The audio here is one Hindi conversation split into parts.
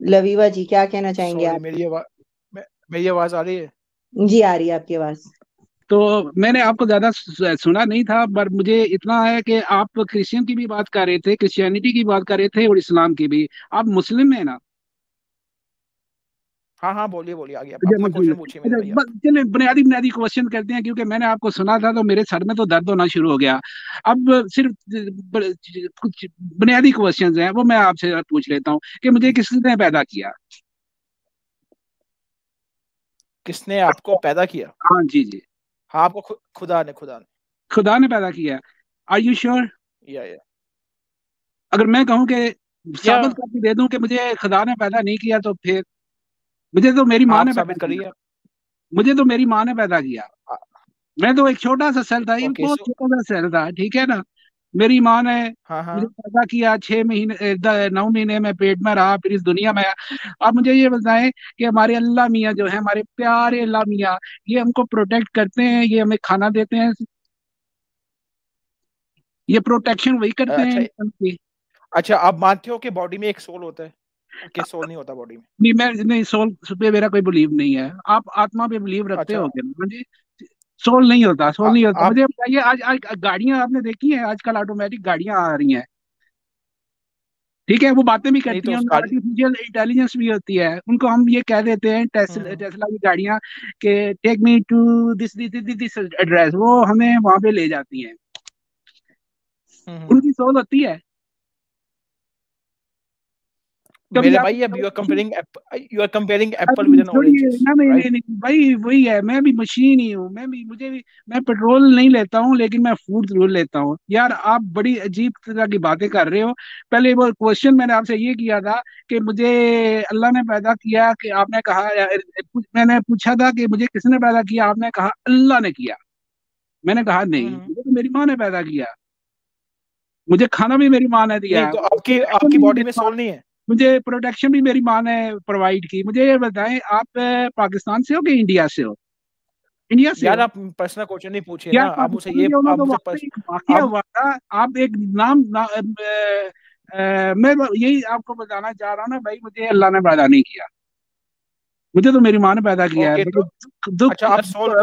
लवीवा जी क्या कहना चाहेंगे आप? मेरी आवाज़ मेरी आवाज़ आ रही है? जी आ रही है आपकी आवाज़। तो मैंने आपको ज़्यादा सुना नहीं था पर मुझे इतना है कि आप क्रिश्चियन की भी बात कर रहे थे क्रिश्चियनिटी की बात कर रहे थे और इस्लाम की भी। आप मुस्लिम है ना? हाँ हाँ बोलिए बोलिए आगे आप अच्छा, क्वेश्चन चलिए बुनियादी बुनियादी क्वेश्चन करते हैं क्योंकि मैंने आपको सुना था तो मेरे सर में तो दर्द होना शुरू हो गया। अब सिर्फ़ कुछ बुनियादी क्वेश्चंस हैं वो मैं आपसे पूछ लेता हूँ कि मुझे किसने पैदा किया? किसने आपको पैदा किया? हाँ जी जी। हाँ आपको खु, खुदा ने खुदा ने। खुदा ने पैदा किया। आर यू श्योर या या अगर मैं कहूँ कि साबित करके दे दूँ कि मुझे खुदा ने पैदा नहीं किया तो फिर मुझे तो मेरी माँ ने साबित पैदा किया। मुझे तो मेरी माँ ने पैदा किया। मैं तो एक छोटा सा सेल था ओके बहुत छोटा सा सेल था ठीक है ना? मेरी माँ ने हाँ हाँ। मुझे पैदा किया छह महीने नौ महीने में पेट में रहा फिर इस दुनिया में आया। अब मुझे ये बताएँ कि हमारे अल्लाह मियाँ जो है हमारे प्यारे अल्लाह मियाँ ये हमको प्रोटेक्ट करते हैं ये हमें खाना देते हैं? ये प्रोटेक्शन वही करते हैं अच्छा की अच्छा आप मानते हो कि बॉडी में एक सोल होता है? कि सोल नहीं होता बॉडी में? नहीं मैं नहीं सोल पे मेरा कोई बिलीव नहीं है। आप आत्मा पे बिलीव रखते अच्छा। हो जी सोल नहीं होता सोल आ, नहीं होता। आप मुझे बताइए आज आज गाड़ियाँ आपने देखी है? आजकल ऑटोमेटिक गाड़ियाँ आ रही हैं। ठीक है वो बातें भी नहीं करती तो हैं आर्टिफिशियल इंटेलिजेंस भी होती है। उनको हम ये कह देते हैं टेस्ला हम्म। टेस्ला की गाड़ियाँ कि take me to this this this address वो हमें वहाँ पे ले जाती हैं। हम्म। उनकी सोल होती है। मेरे आप भाई अब you are comparing you are comparing apple with an छोड़िए नहीं नहीं भाई वही है मैं भी मशीन ही हूँ मैं भी मुझे भी मैं पेट्रोल नहीं लेता हूँ लेकिन मैं फ़ूड ज़रूर लेता हूँ। यार आप बड़ी अजीब तरह की बातें कर रहे हो। पहले वो क्वेश्चन मैंने आपसे ये किया था कि मुझे अल्लाह ने पैदा किया कि आपने कहा मैंने पूछा था कि मुझे किसने पैदा किया आपने कहा अल्लाह ने किया। मैंने कहा नहीं हम्म। मुझे तो मेरी माँ ने पैदा किया। मुझे खाना भी मेरी माँ ने दिया। तो आपकी आपकी बॉडी में सोल नहीं है? मुझे प्रोटेक्शन भी मेरी माँ ने प्रोवाइड की। मुझे ये बताएँ आप पाकिस्तान से हो कि इंडिया से हो? इंडिया से यार आप पर्सनल क्वेश्चन नहीं पूछिए ना आप मुझसे पाकिस्तान ये आप तो एक वाकया हुआ था आप एक नाम ना, अ, अ, मैं यही आपको बताना चाह रहा हूँ ना भाई मुझे अल्लाह ने पैदा नहीं किया। मुझे तो मेरी माँ ने पैदा किया है। तो दुख अच्छा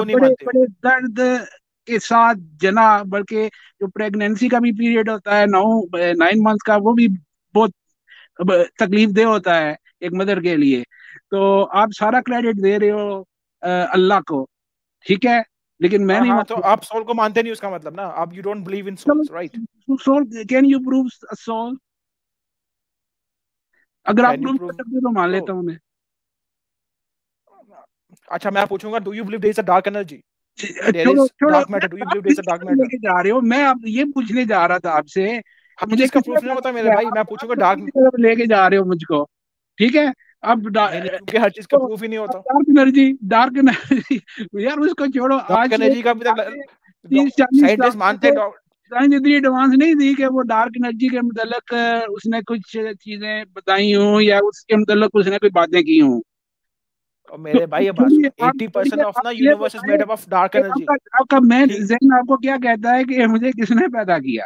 नहीं बड़े बड़े दर्द के साथ जना बल्कि जो प्रेगनेंसी का भी पीरियड होता है नौ नाइन मंथ का वो भी बहुत तकलीफ़ दे होता है एक मदर के लिए। तो आप सारा क्रेडिट दे रहे हो अल्लाह को ठीक है? लेकिन मैं हाँ नहीं हाँ तो आप सोल को मानते नहीं उसका मतलब ना? आप you don't believe in souls right soul can you prove soul अगर आप प्रूव कर सकते हो तो मान लेता हूँ मैं। अच्छा मैं पूछूँगा do you believe there is a dark energy there is dark matter do you believe there is a dark matter जा रहे हो मैं अब ये पूछने जा रहा था आपसे कि मुझे किसने प्रूफ नहीं मेरे भाई मैं पूछूँगा तो डार्क लेके जा रहे हो मुझको ठीक है? अब क्योंकि हर चीज़ का तो प्रूफ ही नहीं होता। डार्क एनर्जी डार्क एनर्जी यार उसको छोड़ो आज एनर्जी का अभी तक साइंटिस्ट मानते हैं साइंस इतनी एडवांस नहीं थी कि वो डार्क एनर्जी के मुतलक उसने कुछ चीज़ें बताई हों या उसके उसने कोई बातें की हूँ। तो मेरे भाई सुनो आप 80 परसेंट छोड़िए ऑफ़ ना universe is made up of dark energy आपका मैन जहन आपको क्या कहता है कि मुझे किसने पैदा किया?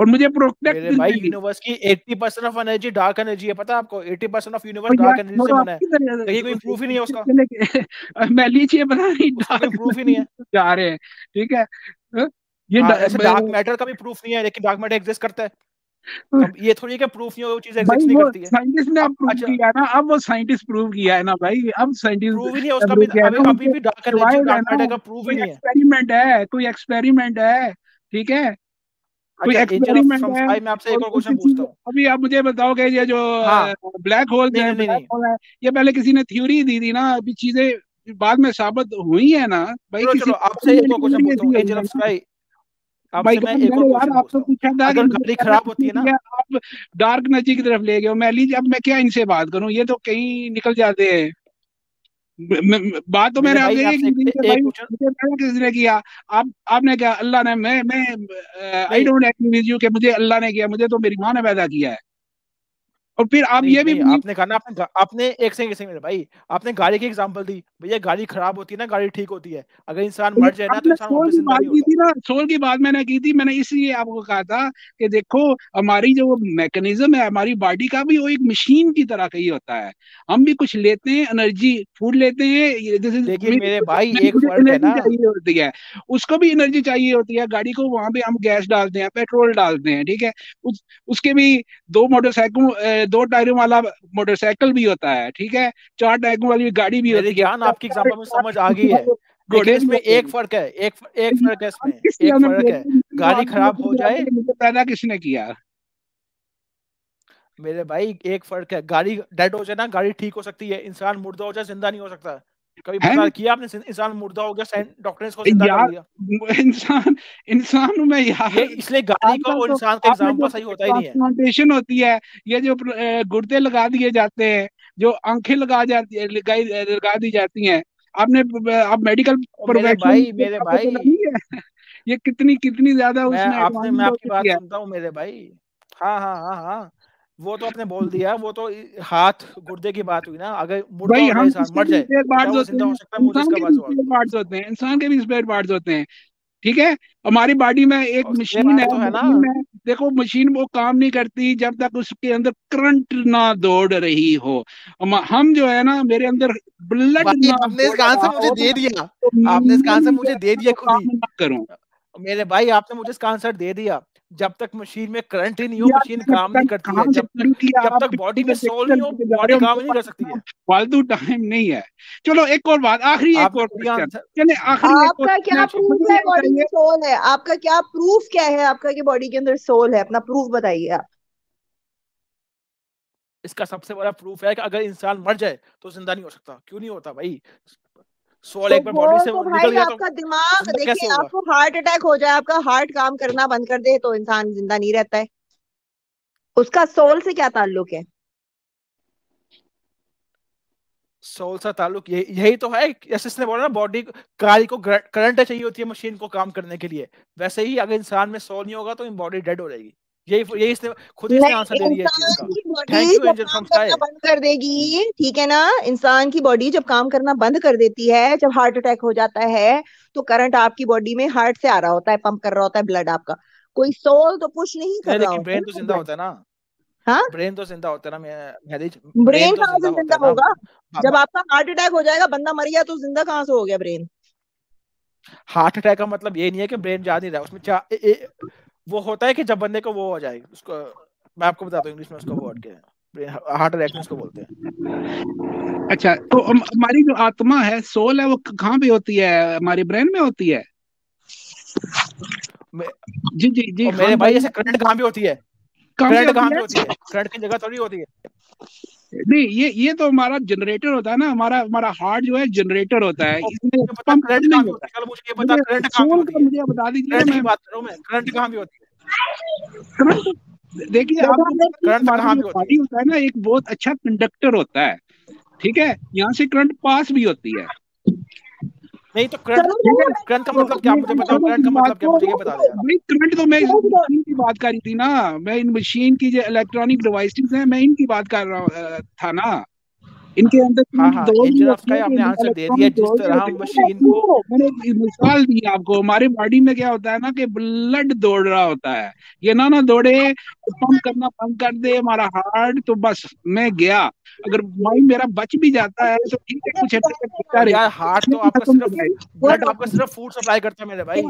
और मुझे प्रोटेक्ट मेरे भाई यूनिवर्स की 80 percent of energy dark energy है पता है आपको? 80 percent of universe dark energy से बना है। कहीं कोई प्रूफ ही नहीं है उसका। मैं लीजिए बता नहीं डार्क प्रूफ ही नहीं है। जा रहे हैं ठीक है? हाँ? ये हाँ डार्क मैटर का भी प्रूफ नहीं है लेकिन डार्क मैटर एग्जिस्ट करता है। तो ये थोड़ी है कि प्रूफ नहीं हो वो चीज़ एग्जिस्ट नहीं करती है। साइंटिस्ट ने अब प्रूव अच्छा। किया है ना अब वो साइंटिस्ट प्रूव किया है ना भाई अब साइंटिस्ट प्रूव ही नहीं है उसका भी। किया है अभी अभी भी डार्क एनर्जी डार्क मैटर का प्रूफ ही नहीं है। एक्सपेरिमेंट है कोई एक्सपेरिमेंट है ठीक है? कोई अच्छा एक्सपेरिमेंट है स्काई मैं आपसे एक और क्वेश्चन पूछता हूँ। अभी आप मुझे बताओ कि ये जो हाँ। ब्लैक होल है है ये पहले किसी ने थ्योरी दी थी ना अभी चीज़ें बाद में साबित हुई है ना भाई चलो आपसे एक और क्वेश्चन पूछता हूँ। एंजल ऑफ़ स्काई हूँ है। आप डार्क एनर्जी की तरफ़ ले गए मैं लीजिए अब मैं क्या इनसे बात करूँ ये तो कहीं निकल जाते हैं। बात तो मैंने आपसे किसने किया आप आपने क्या अल्लाह ने मैं मैं I don't agree with you कि मुझे अल्लाह ने किया मुझे तो मेरी माँ ने पैदा किया है। और फिर आप ये भी आपने कहा ना आपने आपने एक सेकंड एक सेकंड भाई आपने गाड़ी की एग्जांपल दी। भैया गाड़ी खराब होती है ना गाड़ी ठीक होती है। अगर इंसान मर जाए ना तो इंसान वापस ज़िंदा नहीं होता की थी ना सोल की बात मैंने की थी मैंने इसलिए आपको कहा था कि देखो हमारी जो मैकेनिज्म है हमारी बॉडी का भी वो एक मशीन की तरह का ही होता है। हम भी कुछ लेते हैं एनर्जी फ़ूड लेते हैं जैसे लेकिन मेरे भाई एक फ़र्क है ना। होती है उसको भी एनर्जी चाहिए होती है। गाड़ी को वहाँ पे हम गैस डालते हैं पेट्रोल डालते हैं ठीक है? उसके भी दो मोटरसाइकिल दो टायरों वाला मोटरसाइकिल भी होता है ठीक है? चार टायरों वाली गाड़ी भी होती है। आपकी एग्जांपल में समझ आ गई है। घोड़े इसमें एक फ़र्क है एक एक फ़र्क है इसमें एक फ़र्क है। गाड़ी खराब हो जाए। पैदा किसने किया। मेरे भाई एक फ़र्क है गाड़ी डेड हो जाए ना गाड़ी ठीक हो सकती है इंसान मुर्दा हो जाए ज़िंदा नहीं हो सकता। कभी पता किया आपने? इंसान मुर्दा हो गया डॉक्टर ने इसको ज़िंदा कर दिया। इंसान इंसान में यार। इसलिए गाड़ी का और इंसान का एग्जांपल सही होता ही नहीं है। ट्रांसप्लांटेशन होती है ये जो गुर्दे लगा दिए जाते हैं जो आँखें लगा जाती है लगाई लगा दी जाती हैं। आपने आप मेडिकल प्रोफेशन भाई मेरे भाई। ये कितनी कितनी ज़्यादा उसमें आपने मैं आपकी बात सुनता हूँ मेरे भाई। हाँ हाँ हाँ हाँ। वो तो आपने बोल दिया वो तो हाथ गुर्दे की बात हुई ना अगर भाई हम मर जाए पार्ट्स होते हैं इंसान के भी स्पेयर पार्ट्स होते हैं ठीक है? हमारी बॉडी में एक मशीन है, तो है ना? देखो मशीन वो काम नहीं करती जब तक उसके अंदर करंट ना दौड़ रही हो। हम जो है ना मेरे अंदर ब्लड आपने इसका आंसर मुझे दे दिया। तो आपने इसका आंसर मुझे दे दिया खुद ही। करूँ। मेरे भाई आपने मुझे इसका आंसर दे दिया। जब तक मशीन में करंट ही नहीं हो मशीन काम नहीं करती है। जब, तक जब तक बॉडी में सोल नहीं हो बॉडी काम नहीं कर सकती है। फालतू टाइम नहीं है। चलो एक और बात आखिरी एक और चले आखिरी आपका क्या प्रूफ है बॉडी में सोल है? आपका क्या प्रूफ क्या है आपका कि बॉडी के अंदर सोल है? अपना प्रूफ बताइए आप। इसका सबसे बड़ा प्रूफ है कि अगर इंसान मर जाए तो ज़िंदा नहीं हो सकता। क्यों नहीं होता भाई? सोल तो एक बार बॉडी से तो निकल गया तो आपका दिमाग देखिए आपको हार्ट अटैक हो जाए आपका हार्ट काम करना बंद कर दे तो इंसान ज़िंदा नहीं रहता है। उसका सोल से क्या ताल्लुक है? सोल सा ताल्लुक यही तो है जैसे इसने बोला ना बॉडी कार को करंट चाहिए होती है मशीन को काम करने के लिए। वैसे ही अगर इंसान में सोल नहीं होगा तो बॉडी डेड हो जाएगी। यही यही इसने खुद इसने आंसर दे दिया thank you angel from sky बंद कर देगी ठीक है ना? इंसान की बॉडी जब काम करना बंद कर देती है जब हार्ट अटैक हो जाता है तो करंट आपकी बॉडी में हार्ट से आ रहा होता है पंप कर रहा होता है ब्लड आपका। कोई सोल तो पुश नहीं कर रहा लेकिन ब्रेन तो ज़िंदा होता है ना। हाँ? ब्रेन तो ज़िंदा होता है ना मैरिज ब्रेन कहाँ से ज़िंदा होगा? जब आपका हार्ट अटैक हो जाएगा बंदा मर गया तो ज़िंदा कहाँ से हो गया ब्रेन हार्ट अटैक का मतलब ये नहीं है कि ब्रेन जा नहीं रहा उसमें वो होता है कि जब बंदे को वो हो जाए उसको मैं आपको बताता हूँ इंग्लिश में उसको वर्ड के हार्ट अटैक उसको बोलते हैं। अच्छा तो हमारी जो आत्मा है सोल है वो कहाँ पे होती है? हमारी ब्रेन में होती है? जी जी जी मेरे भाई ऐसे करंट कहाँ पे होती है? करंट कहाँ पे होती है? करंट की जगह थोड़ी होती है। नहीं ये ये तो हमारा जनरेटर होता है ना हमारा हमारा हार्ट जो है जनरेटर होता है इसमें पंप करंट नहीं होता। मुझे ये बता करंट कहाँ पे मुझे बता दीजिए मैं बात कर रहा हूँ मैं? करंट कहाँ पे होती है? देखिए आपको करंट कहाँ पे होती होता है ना एक बहुत अच्छा कंडक्टर होता है ठीक है? यहाँ से करंट पास भी होती है। नहीं तो करंट करंट का मतलब क्या? मुझे बताओ करंट का मतलब क्या? मुझे ये बता दो भाई करंट तो मैं मशीन की बात कर रही थी ना। मैं इन मशीन की जो इलेक्ट्रॉनिक डिवाइसेस हैं मैं इनकी बात कर रहा था ना। इनके अंदर हाँ हाँ आपने आंसर दे दिया जिस तरह मशीन को मैंने मिसाल दी आपको। हमारे बॉडी में क्या होता है ना कि ब्लड दौड़ रहा होता है। ये ना ना दौड़े पंप करना बंद कर दे हमारा हार्ट तो बस मैं गया। अगर माइंड मेरा बच भी जाता है तो ठीक है कुछ यार हार्ट तो आपका सिर्फ़ ब्लड आपका सिर्फ़ फ़ूड सप्लाई करता है मेरे भाई।